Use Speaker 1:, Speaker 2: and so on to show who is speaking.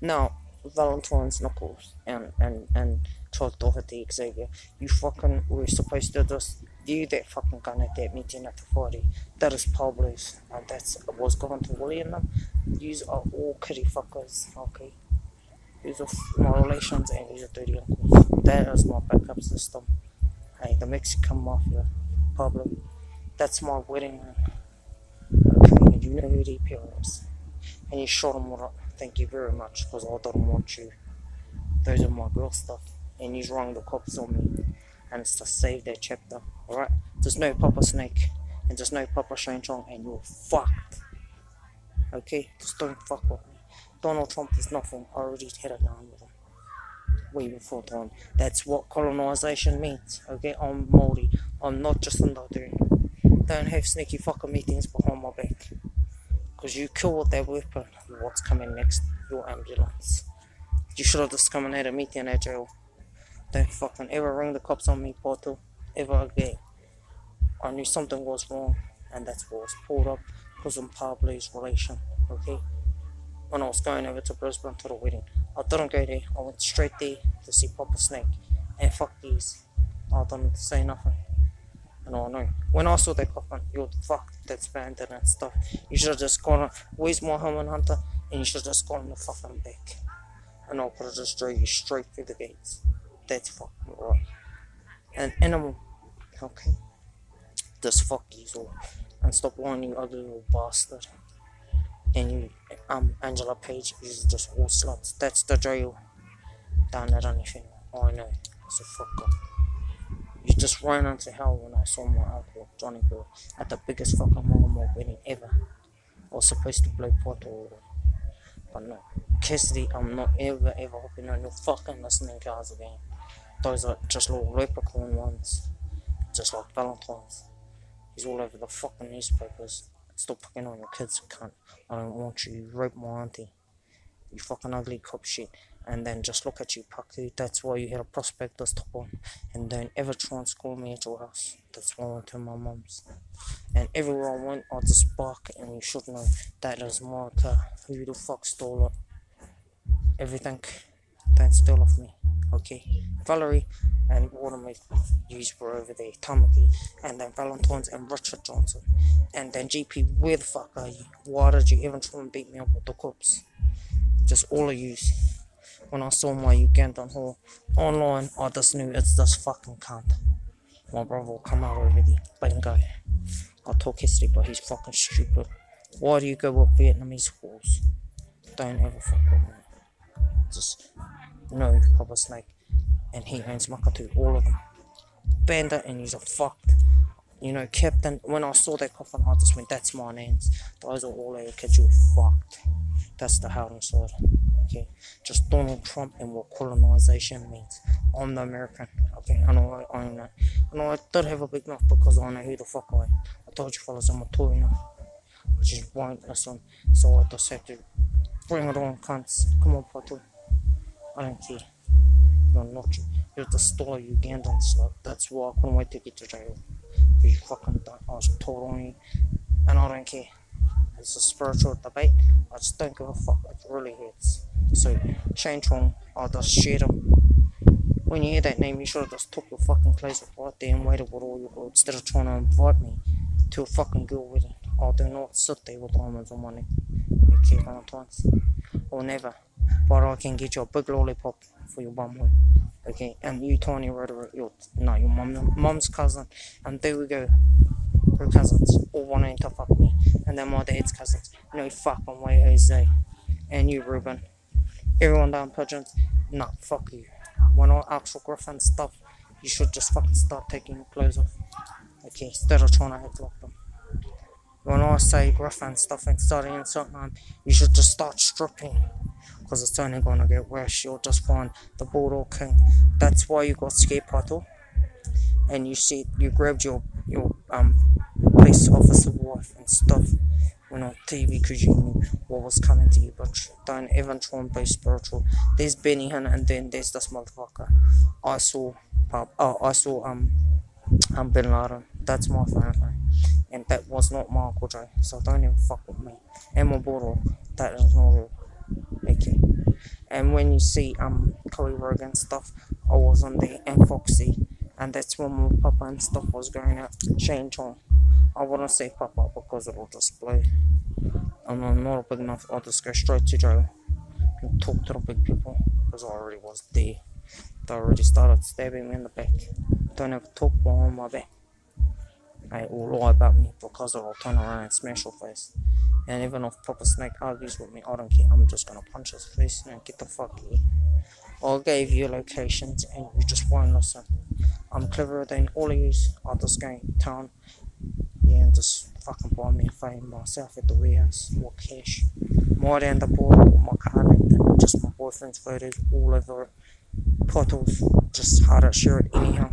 Speaker 1: Now, Valentine's Knuckles and, and, and Charles Doherty, Xavier, you fucking were supposed to just view that fucking gun at that meeting at the party. That is Pablo's, and that's was going to William them. These are all kitty fuckers, okay? These are my relations and these are dirty uncles. That is my backup system. Hey, the Mexican mafia, Pablo. That's my wedding uh, man. Okay, and you know who the is. And you shot him up. Thank you very much, because I don't want you. Those are my girl stuff. And he's rung the cops on me. And it's to save that chapter. Alright? There's no Papa Snake. And there's no Papa Shane Chong. And you're fucked. Okay? Just don't fuck with me. Donald Trump is nothing. I already had a down with him. Way before time. That's what colonization means. Okay? I'm Maori. I'm not just another. Don't have sneaky fucking meetings behind my back. Because you killed that weapon. What's coming next? Your ambulance. You should have just come and had a meeting at jail. Don't fucking ever ring the cops on me, Porto. Ever again. I knew something was wrong. And that's what was pulled up because of Pablo's relation. Okay? When I was going over to Brisbane to the wedding. I didn't go there. I went straight there to see Papa Snake. And fuck these. I didn't say nothing. And I know. When I saw that coffin, you're fuck that's banned and stuff. You should have just gone, where's Mohammed Hunter? And you should just gone in the fucking back. And I could have just drove you straight through the gates. That's fucking right. An animal, okay? Just fuck you all. And stop you ugly little bastard. And you, um, Angela Page is just all sluts. That's the jail. Down at anything. I know. So fuck off. You just ran into hell when I saw my uncle, Johnny Bill, at the biggest fucking Mogamore wedding ever. I was supposed to blow pot order. But no. Cassidy, I'm not ever, ever hopping on your fucking listening cars again. Those are just little leprechaun ones. Just like Valentine's. He's all over the fucking newspapers. Stop picking on your kids, cunt. I don't want you. You raped my auntie. You fucking ugly cop shit and then just look at you, Paku. That's why you had a prospector's top on. And don't ever try and score me at your house. That's why I went to my mum's. And everywhere I went, I just bark, and you should know that is my car. Who the fuck stole it? Everything. Don't steal off me. Okay. Valerie and Watermeat used were over there. Tamaki. And then Valentine's and Richard Johnson. And then GP, where the fuck are you? Why did you even try and beat me up with the cops? Just all of you when I saw my Ugandan haul online, I just knew it's this fucking cunt. My brother will come out already. Bingo. I talk history, but he's fucking stupid. Why do you go with Vietnamese whores? Don't ever fuck with me. Just know Papa Snake. And he owns Makatu, all of them. Bandit and he's a fucked. You know, Captain, when I saw that coffin, I just went, that's my names. Those are all our kids. That's the hard side okay? Just Donald Trump and what colonization means. I'm the American, okay? I know I, know. I know I did have a big mouth because I know who the fuck I am. I told you fellas I'm a toy now. I just won't listen. So I to bring it on, cunts. Come on, Pato. I don't care. You're not, you're the store Ugandans. Like, that's why I couldn't wait to get to jail. You fucking, I was told on you. And I don't care. It's a spiritual debate. I just don't give a fuck. It really hurts. So, Shane Chong, I just shared him. When you hear that name, you should have just took your fucking clothes off right there and waited with all your girl instead of trying to invite me to a fucking girl wedding. I do not sit there with diamonds on my neck. Okay, Valentine's. Or never. But I can get you a big lollipop for your bum hole. Okay, and you tiny rotary, your, no, your mum, mum's cousin. And there we go. Her cousins, all wanting to fuck me. And then my dad's cousins. No fucking way, Jose. And you, Ruben everyone down pigeons. Nah, fuck you. When I actual Griffin stuff, you should just fucking start taking your clothes off. Okay, instead of trying to like them. When I say Griffin stuff and starting something, you should just start stripping. Because it's only gonna get worse. You'll just find the Bulldog King. That's why you got scared, Pato. And you see, you grabbed your, your um police officer wife and stuff went on TV because you knew what was coming to you, but don't even try and be spiritual. There's Benny Hinn and then there's this motherfucker. I saw, oh, I saw um, um Bin Laden. That's my family, and that was not Michael J. So don't even fuck with me. And my brother, that is not real. Okay. And when you see um Chloe Rogan stuff, I was on there and Foxy, and that's when my papa and stuff was going out to change on. I wouldn't say papa because it'll just blow. And I'm not big enough. I'll just go straight to jail and talk to the big people because I already was there. They already started stabbing me in the back. Don't ever talk behind my back. They will lie about me because I'll turn around and smash your face. And even if Papa Snake argues with me, I don't care. I'm just gonna punch his face and get the fuck here. I gave you locations and you just won't listen. I'm cleverer than all of you. I'll just go town yeah, and just fucking buy me a phone myself at the warehouse or cash. More than the boy my card just my boyfriend's photos all over it. Potholes, just hard to share it anyhow.